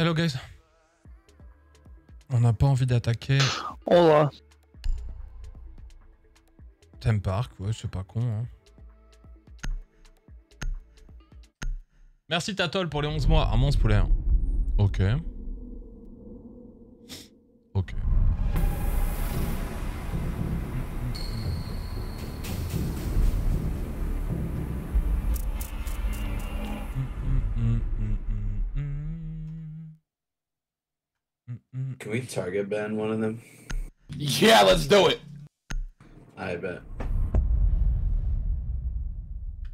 Hello guys. On n'a pas envie d'attaquer Hola. Theme Park, ouais, c'est pas con. Hein. Merci Tatol pour les 11 mois. Un monstre poulet. Ok. Target ban one of them? Yeah, let's do it. I bet.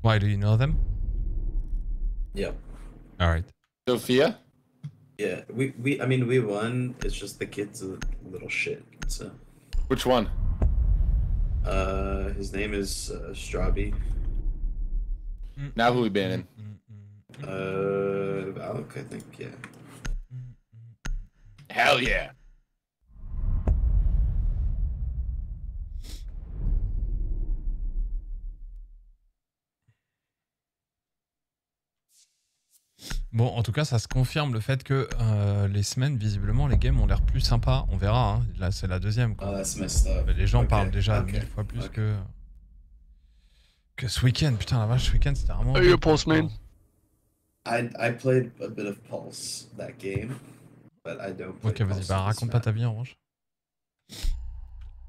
Why do you know them? Yep. All right. Sophia? Yeah, we, we I mean we won. It's just the kid's a little shit. So Which one? uh his name is uh, Straby. Now who we banning? Uh Valak, I think, yeah. Hell yeah. Bon, en tout cas, ça se confirme le fait que euh, les semaines, visiblement, les games ont l'air plus sympas. On verra. hein. Là, c'est la deuxième. quoi. Oh, that's messed up. Les gens parlent déjà mille fois plus que que ce week-end. Putain, la vache, ce week-end, c'était vraiment. Are you a Pulse main? I I played a bit of Pulse that game, but I don't play Ok, vas-y, Pulse bah raconte pas ta vie en revanche.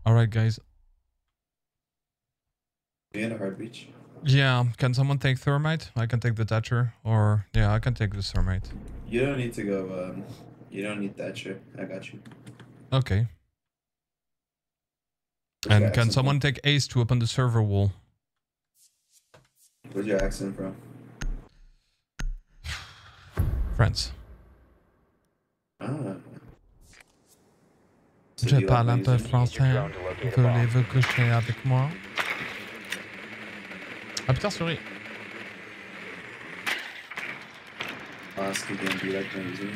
Alright, guys. We in a hard beach. Yeah, can someone take thermite? I can take the Thatcher, or yeah, I can take the thermite. You don't need to go um you don't need Thatcher. I got you. Okay. Where's And can accent someone take Ace to open the server wall? from? Where's your accent from? France. Ah. Je parle un peu français. Voulez-vous coucher avec moi? Ah putain, sorry. Ask again, do you like music?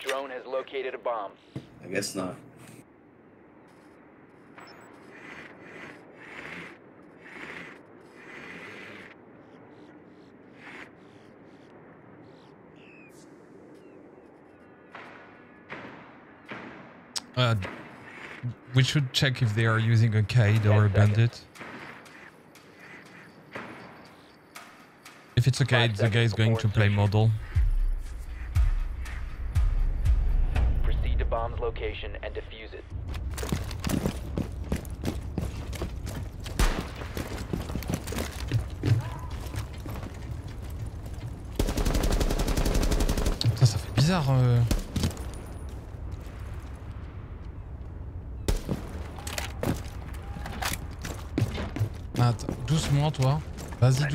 Drone has located a bomb. I guess not. Uh, we should check if they are using a Kaid or a bandit. If it's a Kaid, the guy is going to play model.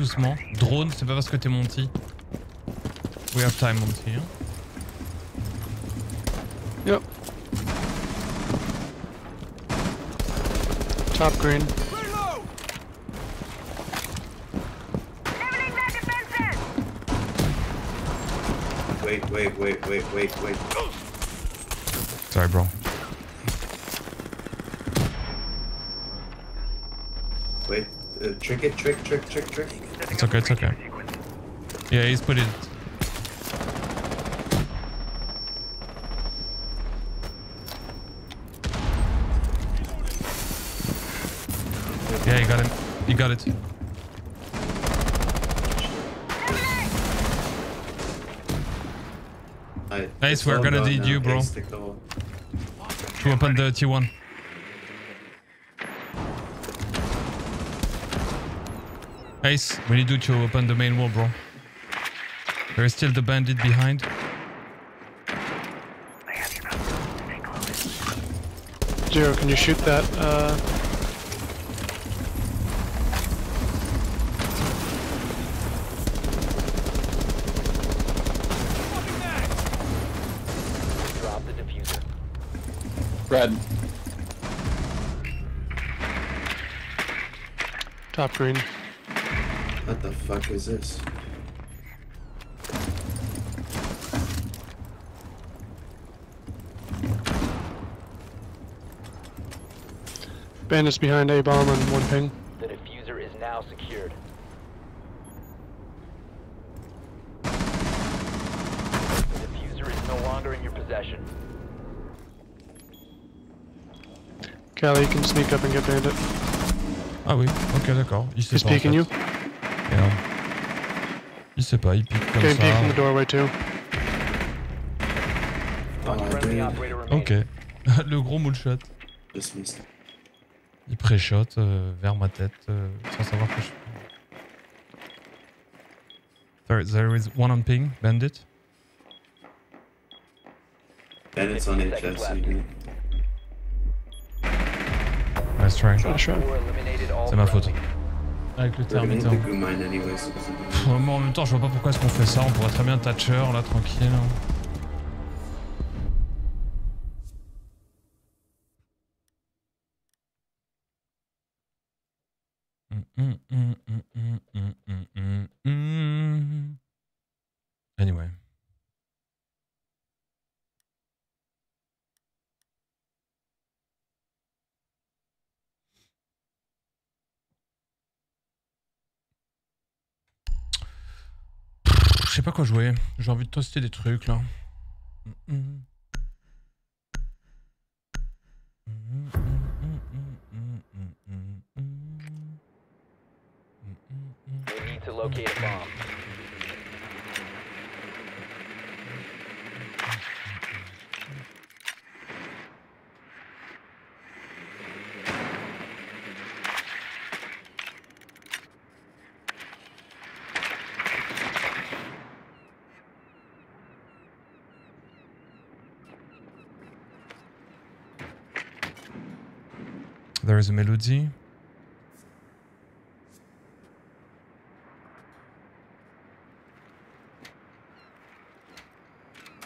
Doucement. Drone, c'est pas parce que t'es Monty. We have time Monty. hein. Yep. Top green. Wait, wait, wait, wait, wait, wait. Sorry bro. Uh, trick it, trick, trick, trick, trick. It's okay, it's okay. Yeah, he's put it. Yeah, you got him. You got it. I, Ace, we're gonna need you, bro. Ace, take the wall. To open the T1. Ace, we need you to open the main wall, bro. There is still the bandit behind. Zero, can you shoot that? Uh, Drop the diffuser. Red. top green the fuck is this? Bandits behind A bomb and one ping. The diffuser is now secured. The diffuser is no longer in your possession. Callie, you can sneak up and get Bandit. Ah oui, ok d'accord. He's peeking fait. you. Il sait pas, il pique comme Getting peek from the ça. doorway too. Oh. Ok. Le gros moonshot. Il pré-shot euh, vers ma tête euh, sans savoir que je. There, there is one on ping, bandit. Bandits on 15 seconds HS. left. you Nice try. C'est ma faute. Avec le anyway, so mais en même temps, je vois pas pourquoi est-ce qu'on fait ça. On pourrait très bien Thatcher là, tranquille mm, mm, mm, mm, mm, mm, mm, mm. Anyway. Je sais pas quoi jouer. J'ai envie de toaster des trucs là. To locate a bomb. There is a melody.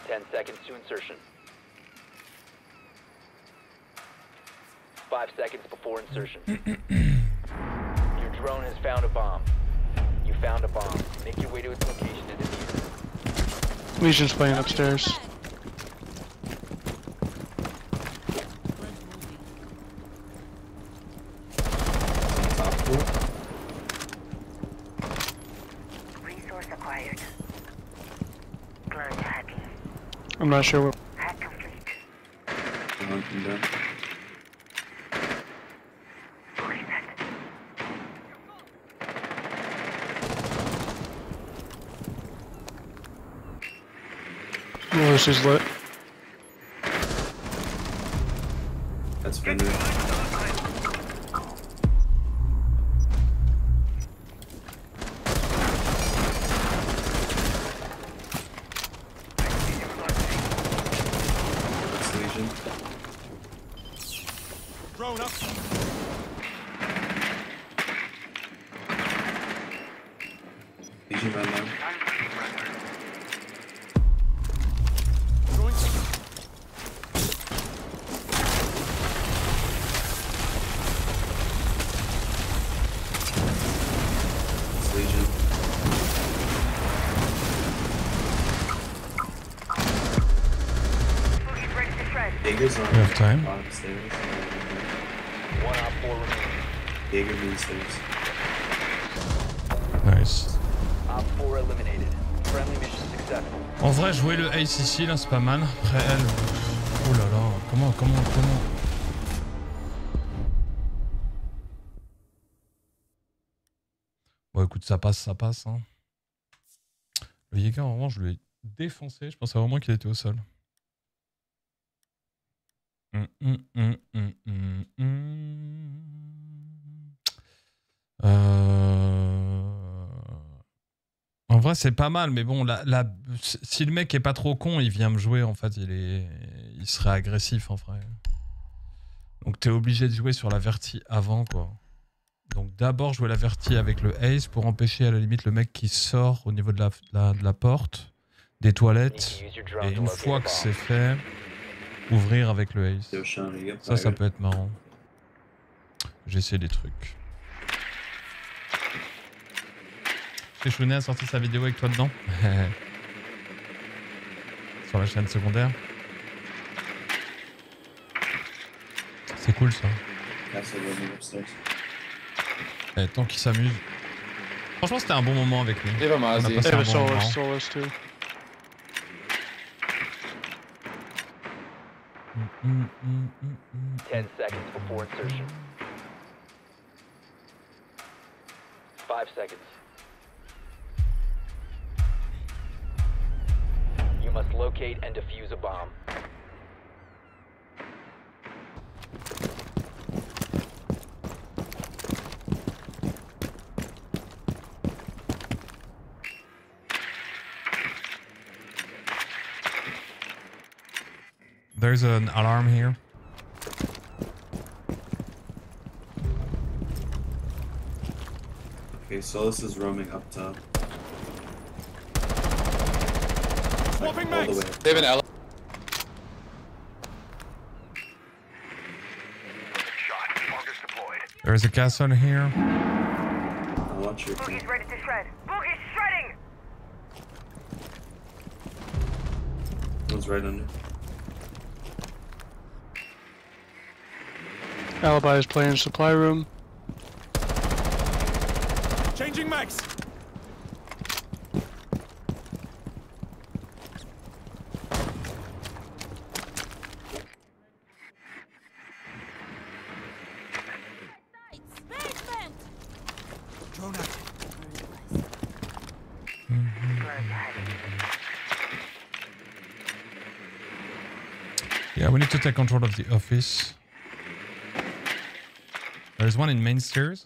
Ten seconds to insertion. Five seconds before insertion. Your drone has found a bomb. You found a bomb. Make your way to its location and defuse it. Legion's playing upstairs. I'm not sure what. Hack complete. Lit. Nice. Eliminated. En vrai, jouer le Ace ici, là, c'est pas mal. Après, elle. Oh là là, comment, comment, comment. Bon, écoute, ça passe, ça passe. Hein. Le Jäger, en revanche, je l'ai défoncé. Je pensais vraiment qu'il était au sol. Hum, hum, hum. Euh... En vrai, c'est pas mal, mais bon, si le mec est pas trop con, il vient me jouer, en fait, il, est, il serait agressif, en vrai. Donc, t'es obligé de jouer sur la verti avant, quoi. Donc, d'abord, jouer la verti avec le ace pour empêcher, à la limite, le mec qui sort au niveau de la, de la, de la porte, des toilettes, et une fois que c'est fait, ouvrir avec le ace. Ça, ça peut être marrant. J'essaie des trucs. Chounet a sorti sa vidéo avec toi dedans Sur la chaîne secondaire. C'est cool ça. Upstairs. Eh, tant qu'il s'amuse. Franchement, c'était un bon moment avec lui. Eva On a passé They un a bon moment. 10 seconds before insertion. 5 seconds. You must locate and defuse a bomb. There's an alarm here. Okay, Solis is roaming up top. Swapping All the mags. way. They have an L. There's a castle here. Now watch your Boogie's thing. ready to shred. Boogie's shredding! One's right under. Alibi is playing supply room. Changing mags. Drone out. Blur's heavy. Yeah, we need to take control of the office. There's one in Minsters.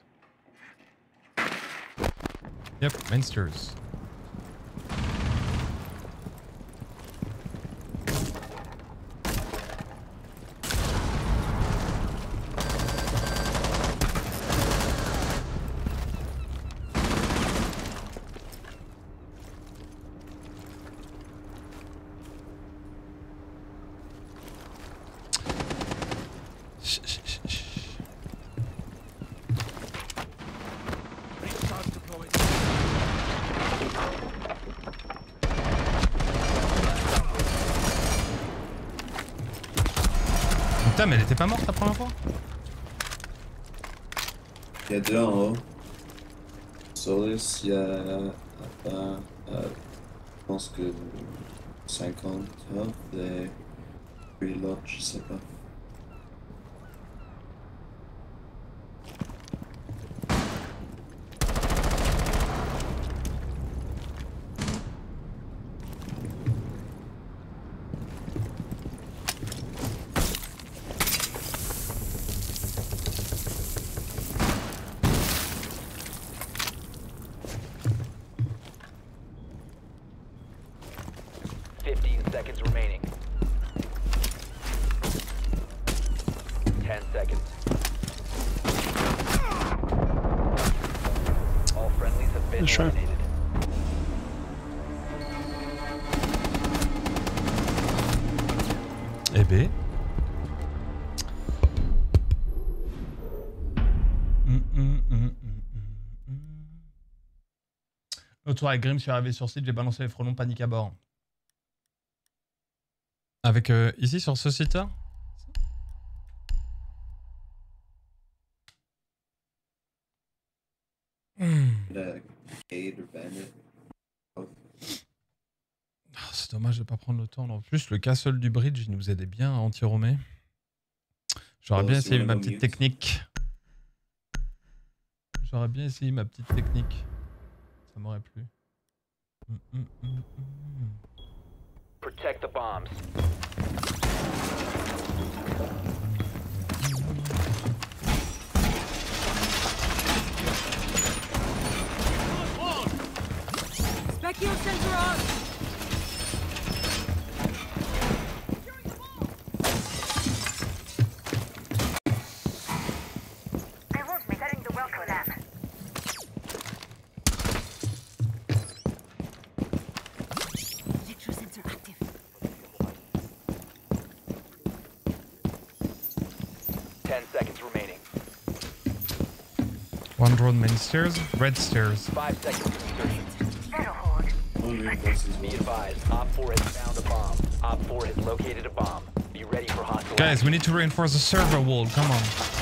Yep, main Putain, mais elle était pas morte la première fois Il y a deux en haut. Solus, il y a. Euh, je pense que 50 health et. Puis je sais pas. Fifteen seconds remaining. Ten seconds. All friendlies have been Eh B. Hum, hum, hum, hum, hum, hum. L'autre avec Grim, je suis arrivé sur site, j'ai balancé les frelons panique à bord. Avec euh, ici sur ce site-là Hmm. Le Cade ou Bandit. Ah, De pas prendre le temps. En plus, le castle du bridge, il nous aidait bien à anti-romer. J'aurais Oh, bien essayé ma petite mute. technique. J'aurais bien essayé ma petite technique. Ça m'aurait plu. Hum, hum, hum. Protect the bombs. Sensor on! Drone main stairs, red stairs. Five seconds to insertion. That'll hold. One reinforces Be advised, Op 4 has found a bomb. Op 4 has located a bomb. Be ready for hostile Guys, we need to reinforce the server wall. Come on.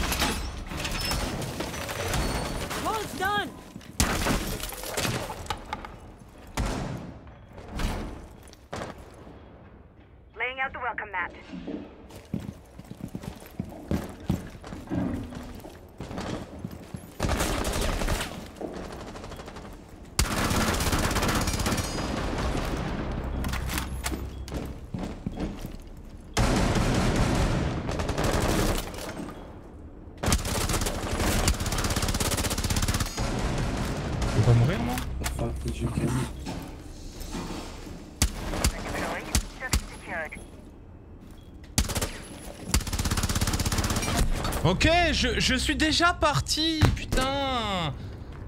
Ok, je, suis déjà parti, putain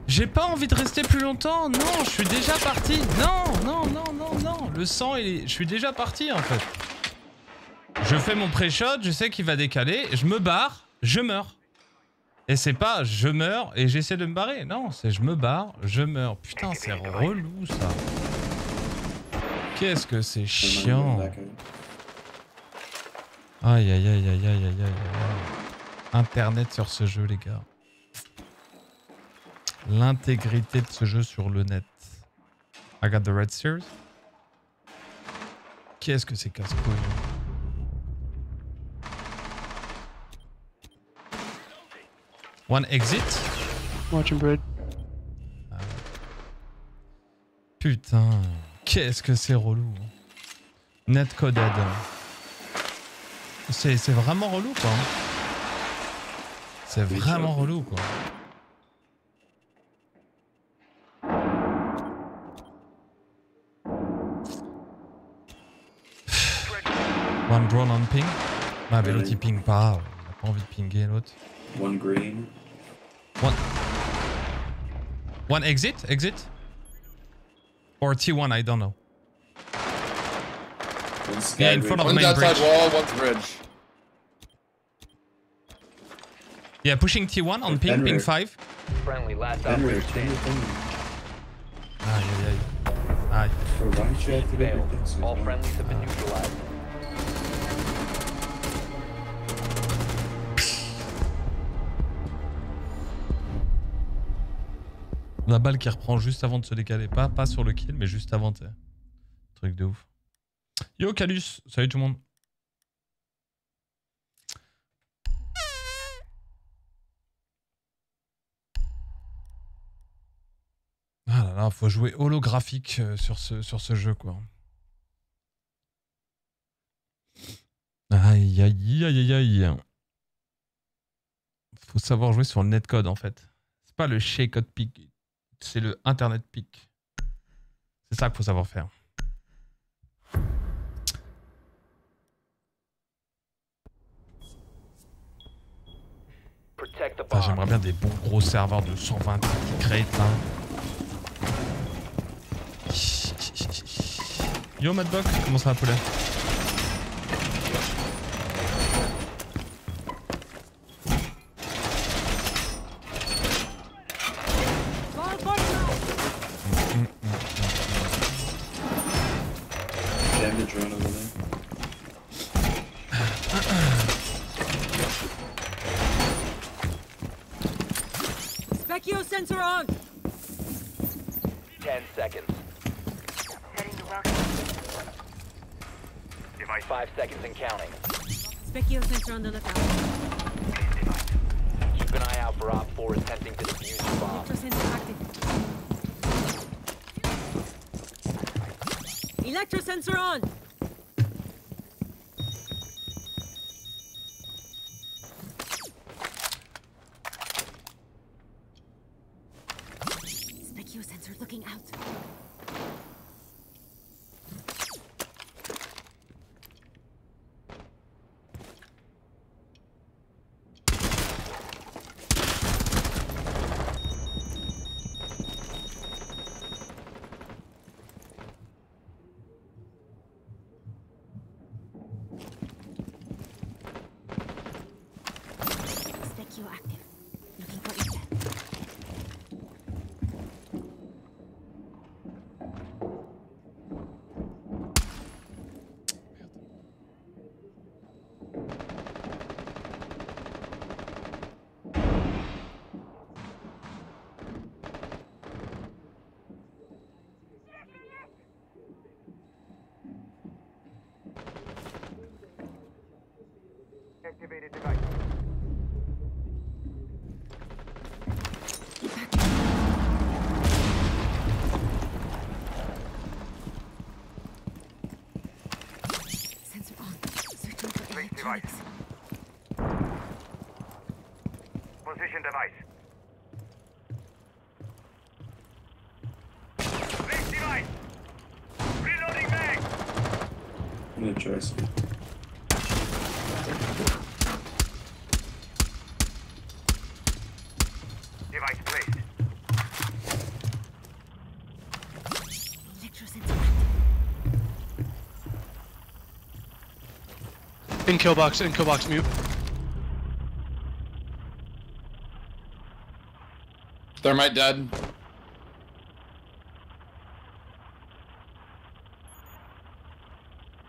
J'ai pas envie de rester plus longtemps, non, je suis déjà parti Non, non, non, non, non Le sang, il est... Je suis déjà parti, en fait. Je fais mon pré-shot, je sais qu'il va décaler, je me barre, je meurs. Et c'est pas je meurs et j'essaie de me barrer, non, c'est je me barre, je meurs. Putain, c'est relou, ça. Qu'est-ce que c'est chiant aïe aïe aïe aïe aïe aïe aïe. Internet sur ce jeu les gars. L'intégrité de ce jeu sur le net. I got the red stairs. Qu'est-ce que c'est casse-couille One exit? Watching bridge. Putain, qu'est-ce que c'est relou. Netcoded. C'est c'est vraiment relou quoi. C'est vraiment relou quoi. One drone on ping. Ah mais l'autre il ping pas. On a pas envie de pinguer l'autre. One green. One. One exit? Exit? Or T1, I don't know. One Yeah, in front of green. main One's outside bridge. wall, one's bridge. Yeah, pushing T1 on ping, ping Henry. 5. Friendly, last Henry, operator Henry, standing. Henry. Aïe aïe aïe. Aïe. All friendlies have been neutralized. La balle qui reprend juste avant de se décaler. Pas, pas sur le kill, mais juste avant. Truc de ouf. Yo Calus, salut tout le monde. Là là, faut jouer holographique euh, sur ce, sur ce jeu quoi. Aïe aïe aïe aïe aïe. Faut savoir jouer sur le netcode en fait. C'est pas le shake pick, c'est le internet pick. C'est ça qu'il faut savoir faire. J'aimerais bien des bons gros serveurs de 120 qui crate Yo Madbox, comment ça va poulet Fall Bartolo! Jam the drone over there. Specchio sensor on! 10 seconds. Setting the welcome. Five seconds and counting. Specchio sensor on the lookout. Keep an eye out for Op 4 attempting to defuse the bomb. Electro sensor active. Electro sensor on! activated device. Device. Position device. Place device. Reloading mag. I'm gonna try something. Kill box, in kill box, mute. Thermite dead.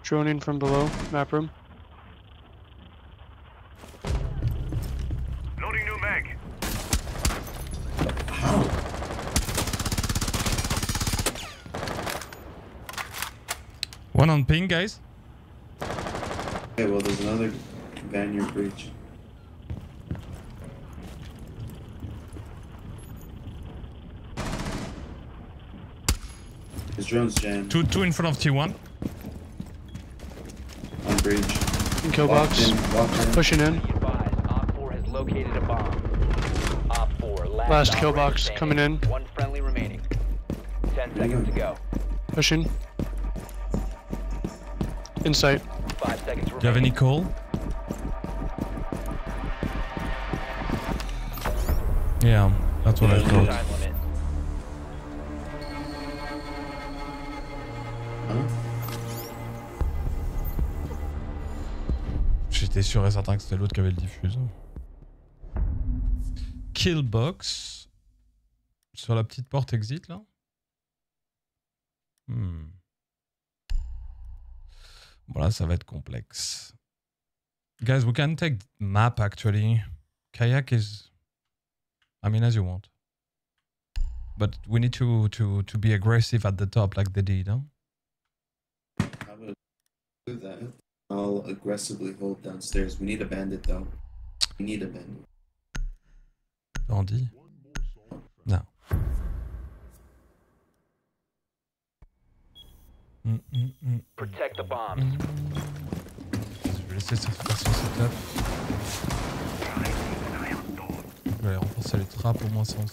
Droning from below, map room. Loading new mag. One on ping, guys. Okay, well, there's another guy in your breach. His drone's jammed. Two, two in front of T1. On breach. In kill box. in, in. Pushing in. Be advised, Op 4 has located a bomb. Op 4, last, Last kill box, standing. coming in. One friendly remaining. Ten seconds to go. go. Pushing. Insight. Do you have any call? Yeah, that's what I thought. J'étais sûr et certain que c'était l'autre qui avait le diffuse. Killbox. Sur la petite porte exit là? Hmm. Voilà, ça va être complexe. Guys, we can take map actually. Kayak is. I mean, as you want. But we need to to to be aggressive at the top like they did. Huh? How about do that? I'll aggressively hold downstairs. We need a bandit though. We need a bandit. Bandit. Non. Mm, mm, mm, Protect the bombs. Mm. Je vais aller renforcer les trappes, au moins ça on.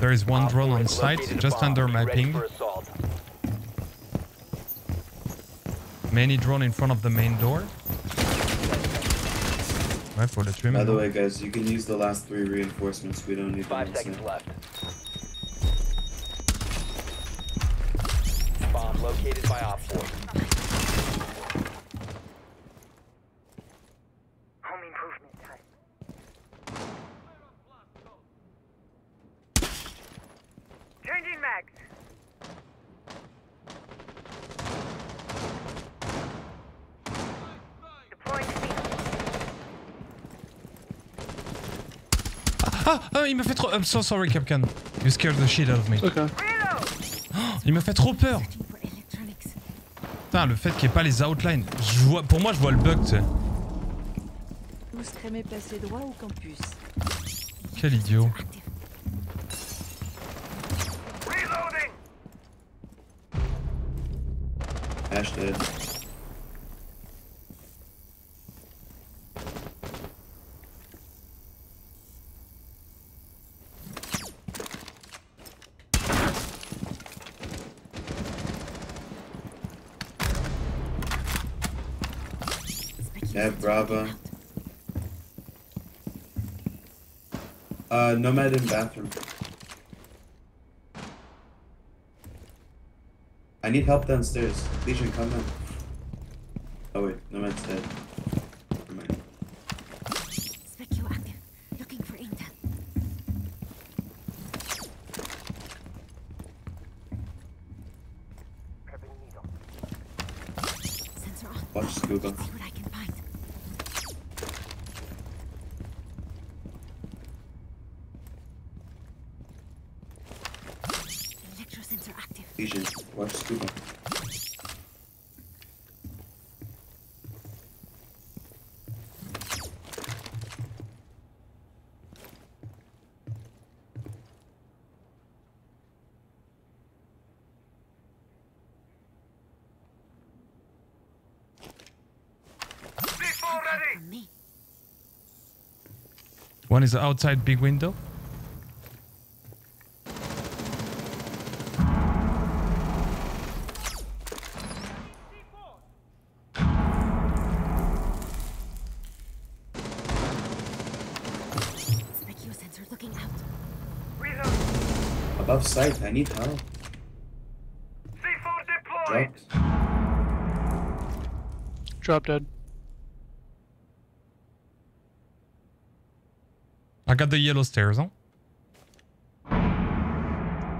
There is one drone on site, just under my ping. for assault. Many drone in front of the main door. Ouais, faut le tuer By the way, guys, you can use the last three reinforcements. We don't need them Five inside. seconds left. Ah, ah, il m'a fait trop. I'm so sorry, Capcan. You scared the shit out of me. Okay. Reload. Il m'a fait trop peur. Putain, le fait qu'il n'y ait pas les outlines. Je vois, pour moi, je vois le bug, tu sais. Vous serez placé droit au campus. Quel idiot. Reloading. Nomad in bathroom. I need help downstairs. Legion, come in. Oh wait, Nomad's dead. Never mind. Specure active. Looking for intel. Grabbing needle. Sensor on. Watch Scuba. See what I can find. Electrosensor active. Legion, watch Scuba. ready. from me. One is outside big window. Specure sensor looking out. Reload. Above sight, I need help. C4 deployed. Dropped. Drop dead. I got the yellow stairs, huh?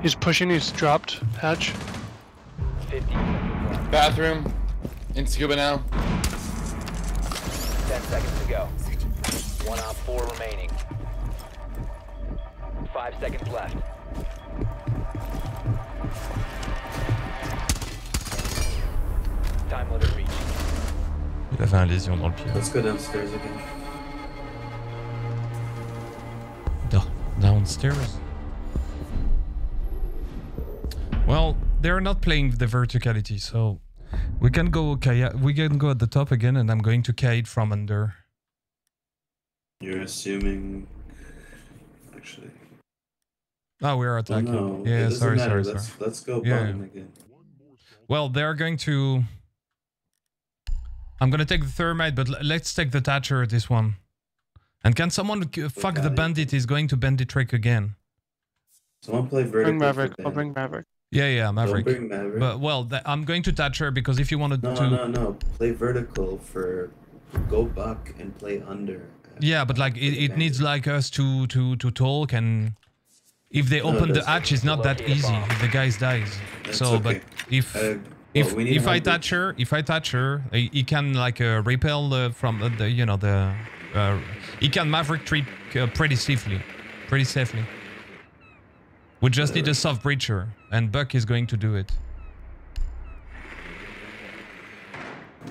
He's pushing. He's dropped. Hatch. 15 seconds left. Bathroom. In scuba now. 10 seconds to go. Searching for One op four remaining. Five seconds left. Time limit reached. Il avait un lésion dans le pied. Let's go downstairs again. Downstairs. Well, they're not playing the verticality, so we can go kaya- we can go at the top again, and I'm going to kite from under. You're assuming. Actually. Ah, oh, we're Oh, attacking. no. yeah, sorry, matter. sorry, let's, sorry. Let's go Yeah, again. Well, they're going to. I'm gonna take the thermite, but let's take the Thatcher. This one. And can someone fuck the Okay. bandit? He's going to bandit trick again. Someone play vertical. Bring Maverick. I'll Ben. bring Maverick. Yeah, yeah, Don't Maverick. bring Maverick. But well, I'm going to touch her because if you wanted no, to. no, no. no. Play vertical for go buck and play under. Yeah, but like it, it needs like us to to to talk and if they No, open the hatch, it's not that easy. If the guys dies. That's so, but if Uh, if well, we if I touch her, if I touch her, he, he can like uh, repel uh, from uh, the you know the uh, he can maverick treat uh, pretty safely, pretty safely. We just need a soft breacher, and Buck is going to do it.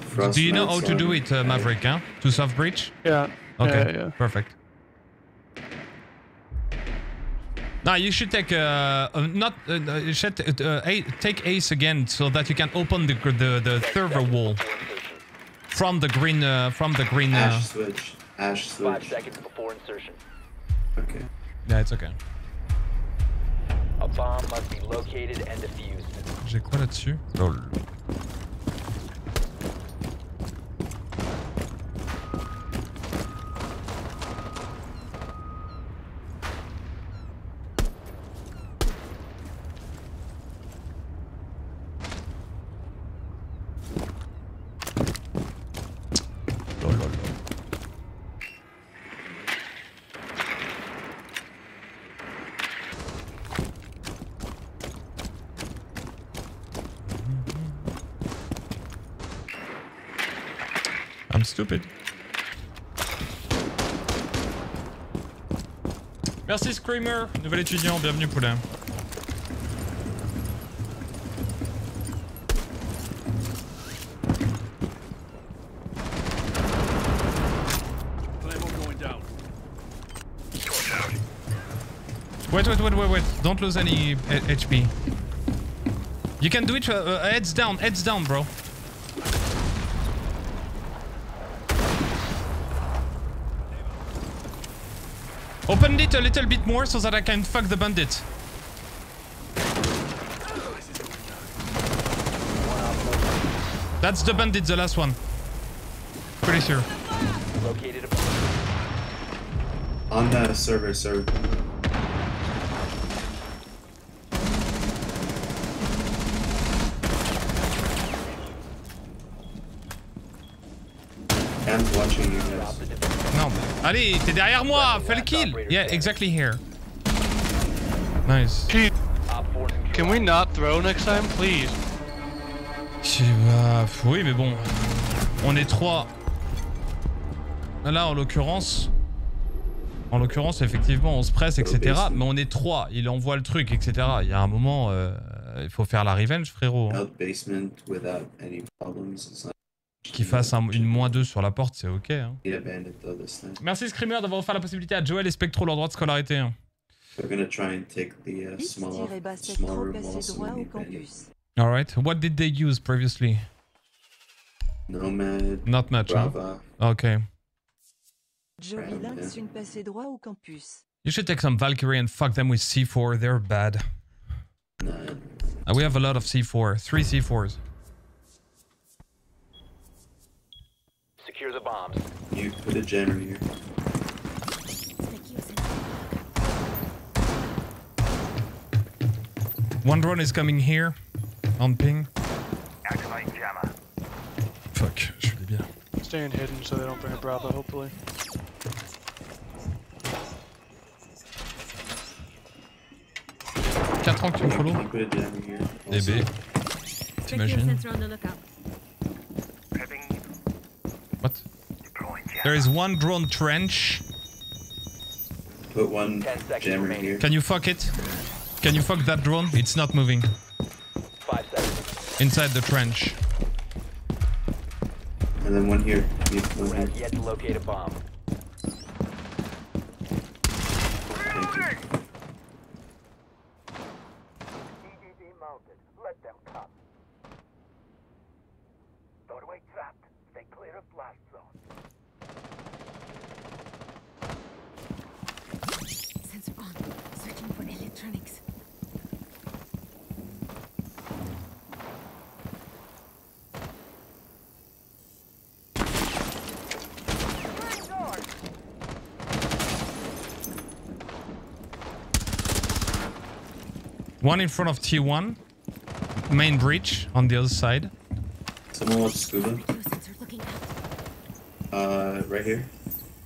Frost do you know how to do it, uh, Maverick? Huh? To soft breach? Yeah. Okay, Yeah, yeah. perfect. Now you should take uh, uh not uh, uh, you should uh, uh, take ace again so that you can open the the the server wall from the green uh, from the green. Uh, Ash switch. Ash Five switch. seconds before insertion. Okay. yeah, it's okay. A bomb must be located and defused. J'ai quoi là-dessus? Lol. Lol, Merci Screamer, nouvel étudiant, bienvenue Poulain. Wait, wait, wait, wait, wait. Don't lose any HP. You can do it. Uh, uh, heads down, heads down, bro. Open it a little bit more so that I can fuck the bandit. That's the bandit, the last one. Pretty sure. On the server, server. Allez, t'es derrière moi, fais le kill. Yeah, exactly here. Nice. Pete, Op 4 can we not throw next time, please? Pas, Oui, mais bon. On est trois. Là, en l'occurrence. En l'occurrence, effectivement, on se presse, etc. Mais on est trois. Il envoie le truc, etc. Il y a un moment, euh, il faut faire la revenge, frérot. hein. Qu'il fasse un- une moins 2 sur la porte, c'est ok. hein. Merci Screamer d'avoir offert la possibilité à Joel et Spectro leur droit de scolarité. hein. We're gonna try and take the uh, Vite, smaller, tirez bas small trop room assez also droit au need bandit. campus. Alright. What did they use previously? Nomad, Not much. huh? Okay. Joe Villax, une passée droit au campus. You should take some Valkyrie and fuck them with C4. They're bad. Nah, Uh, we have a lot of C4. Three C4s. Secure the bombs. you put a jammer here. One drone is coming here. On ping. Activate jammer. Fuck, je l'ai bien. Staying hidden so they don't bring a Bravo, hopefully. Quatre ans que tu me follow. Can you put a jammer here? Eh DB. T'imagines sensor on the lookout. Prepping. What? There is one drone trench. Put one jammer here. Can you fuck it? Can you fuck that drone? It's not moving. Five seconds. Inside the trench. And then one here. You one here. have yet to locate a bomb. Thank you. EDD mounted. Let them come. Doorway trapped. Stay clear of blast zone. Sensor on. Searching for electronics. One in front of T1. Main breach on the other side. Someone wants scuba. Specchio sensor looking out. Uh, right here.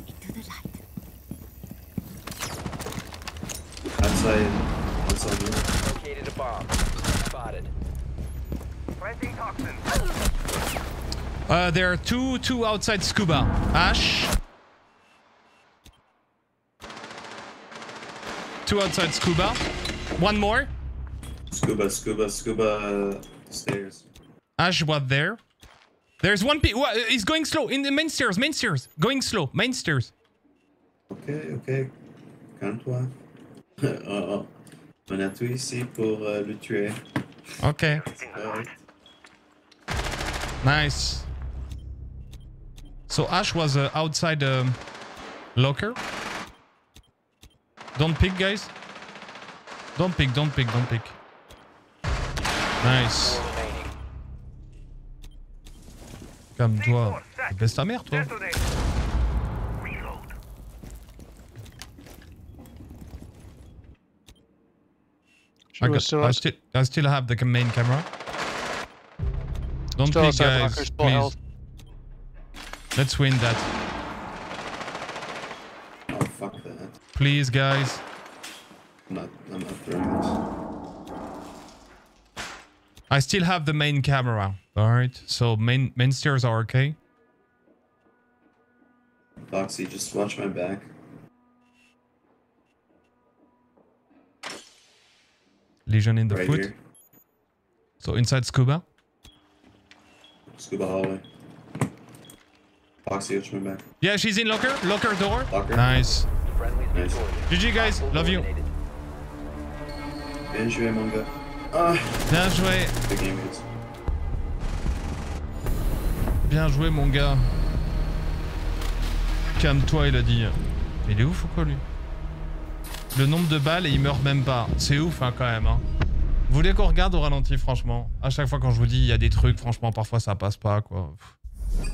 Into the light. Outside. Outside here. Located a bomb. Spotted. Pressing toxin. Uh, there are two two outside scuba. Ash. Two outside scuba. One more. Scuba, scuba, scuba uh, stairs. Ash was there. There's one P. Wha- He's going slow in the main stairs. Main stairs. Going slow. Main stairs. Ok, ok. Calme-toi. oh, oh. On a tout ici pour euh, le tuer. Okay. Alright. Nice. So Ash was uh, outside um, locker. Don't pick, guys. Don't pick. Don't pick. Don't pick. Nice. Four remaining. Calme-toi. Baisse ta mère, toi. Detonate. Reload. She I, got, still, I, outs- still, I still have the main camera. Don't still pick, guys. Please. health. Let's win that. Oh, fuck that. Please, guys. I'm not, I'm not throwing this. I still have the main camera. All right. So main main stairs are okay. Foxy, just watch my back. Legion in the right foot. here. So inside scuba. Scuba hallway. Foxy, watch my back. Yeah, she's in locker. Locker door. Locker. Nice. Friendly's Nice. GG guys. Love you. eliminated. Bien joué, mon gars. Ah, Bien joué. Bien joué, mon gars. Calme-toi, il a dit. Mais il est ouf ou quoi, lui? Le nombre de balles et il meurt même pas. C'est ouf, hein, quand même. Hein. Vous voulez qu'on regarde au ralenti, franchement? À chaque fois quand je vous dis, il y a des trucs, franchement, parfois ça passe pas, quoi. Pff.